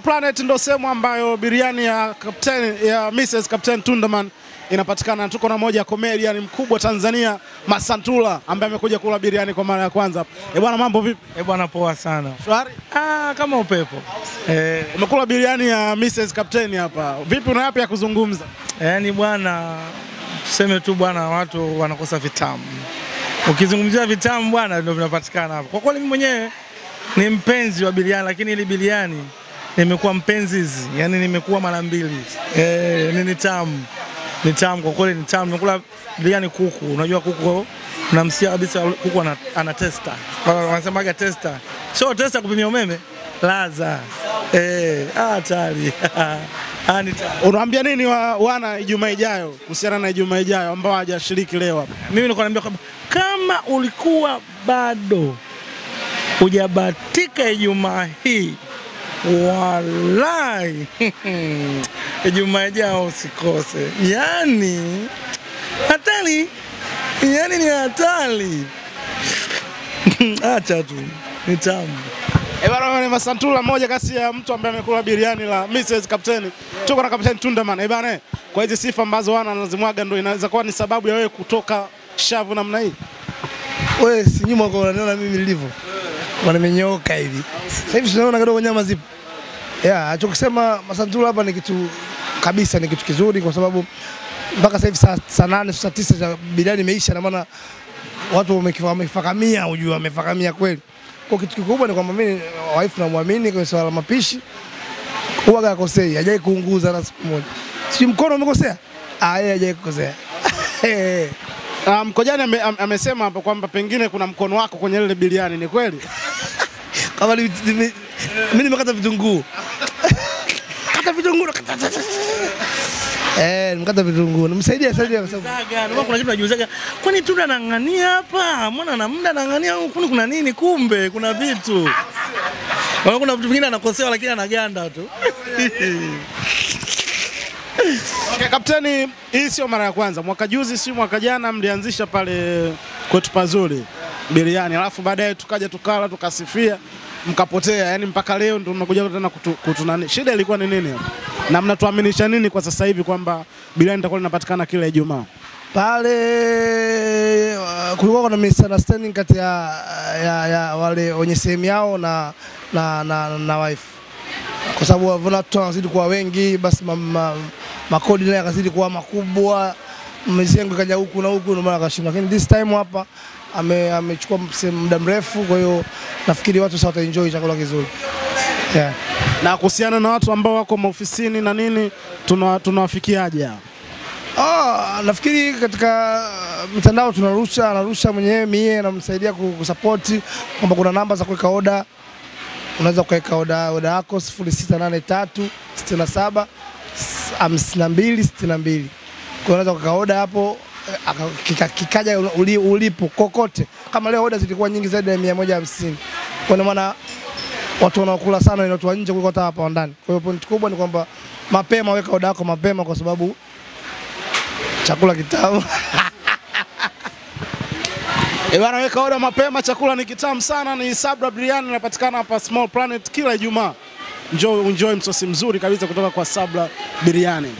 Planet ndo sehemu ambayo biriani ya Captain ya Mrs. Captain Tundaman inapatikana. Tuko na moja comedian mkubwa Tanzania Masantula ambaye amekuja kula biriani kwa mara ya kwanza. Eh bwana, mambo vipi? Eh bwana, poa sana. Shwari. Ah, kama upepo. Eh, Umekula biriani ya Mrs. Captain hapa. Vipi, una yapi ya kuzungumza? yaani bwana, tuseme tu bwana, watu wanakosa vitamu. Ukizungumzia vitamu bwana, ndio vinapatikana hapa. Kwa kweli mimi mwenyewe ni mpenzi wa biriani, lakini ili biriani nimekuwa mpenzizi, yani nimekuwa mara mbili. Eh, ni ni tamu, ni tamu kwa kweli, ni tamu. Nimekula biriani kuku, unajua kuku unamsikia kabisa kuku ana, ana testa, wanasemaga testa, sio testa kupimia umeme, laza eh, ah, hatari. Unawaambia nini wa, wana Ijumaa ijayo kuhusiana na Ijumaa ijayo ambao hawajashiriki leo hapa? mimi nilikuwa naambia kwamba kama ulikuwa bado hujabatika Ijumaa hii, walai Ijumaa ijao usikose. Yani hatari, yani ni hatari. Acha tu, ni tamu. Eh bwana, ni Masantula mmoja kati ya mtu ambaye amekula biriani la Mrs. Captain. Tuko na Captain Tundaman. Eh bwana, kwa hizi sifa ambazo wana anazimwaga ndio inaweza kuwa ni sababu ya wewe kutoka shavu namna hii. Wewe si nyuma kwa unaniona mimi nilivyo. Kwa nimenyooka hivi. Sasa hivi tunaona kidogo nyama zipo. Yeah, achokisema Masantula hapa ni kitu kabisa ni kitu kizuri kwa sababu mpaka sasa hivi saa, saa nane saa tisa cha biriani imeisha na maana watu wamefakamia ujua wamefakamia kweli. Kwa kitu kikubwa ni kwamba mimi waifu namwamini kwenye swala la mapishi huwaga hakosei, hajai kuunguza na siku moja. Si mkono umekosea? Ah, yeye hajai kukosea. Mkojani ame, amesema hapo kwamba pengine kuna mkono wako kwenye ile biriani, ni kweli? Kama mimi nimekata vitunguu kata vitunguu na kata- eh nimekata vitunguu nimsaidia saidia kwa sababu Zaga, ndio kuna kitu najiuzaga. kwani Tunda anang'ania hapa? Mbona na muda anang'ania huku, Kuna kuna nini? Kumbe kuna vitu. Maana kuna vitu vingine anakosewa lakini anaganda tu. Okay, kapteni, hii sio mara ya kwanza. Mwaka juzi, si mwaka jana, mlianzisha pale kwetu pazuri biriani, alafu baadaye tukaja tukala tukasifia, mkapotea. Yani mpaka leo ndo mnakuja tena kutu, kutu nani. Shida ilikuwa ni nini na mnatuaminisha nini kwa sasa hivi kwamba biriani itakuwa linapatikana kila Ijumaa? pale uh, kulikuwa kuna misunderstanding kati ya, ya, ya wale wenye sehemu yao na, na, na, na wife kwa sababu wavuna watu wanazidi kuwa wengi, basi ma, ma, makodi naye akazidi kuwa makubwa, mizengo ikaja huku na huku, ndio maana akashinda. Lakini this time hapa ame- amechukua ame muda mrefu, kwa hiyo nafikiri watu sasa wataenjoy chakula kizuri yeah. Na kuhusiana na watu ambao wako maofisini na nini, tuna- tunawafikiaje hao? Oh, nafikiri katika mitandao tunarusha, anarusha mwenyewe mie namsaidia ku- kusapoti kwamba kuna namba za kuweka oda, unaweza kuweka oda oda yako 0683 67 52 62. Kwa unaweza ukaoda oda hapo eh, kikaja uli, ulipo kokote. Kama leo oda zilikuwa nyingi zaidi ya 150. Kwa ndio maana watu wanaokula sana ni watu wa nje kuliko hapa ndani. Kwa hiyo point kubwa ni kwamba mapema weka oda yako mapema kwa sababu chakula kitamu. Ebana, weka oda mapema, chakula ni kitamu sana. Ni Sabra Biryani, inapatikana hapa Small Planet kila Ijumaa. Njoo enjoy msosi mzuri kabisa kutoka kwa Sabra Biriani.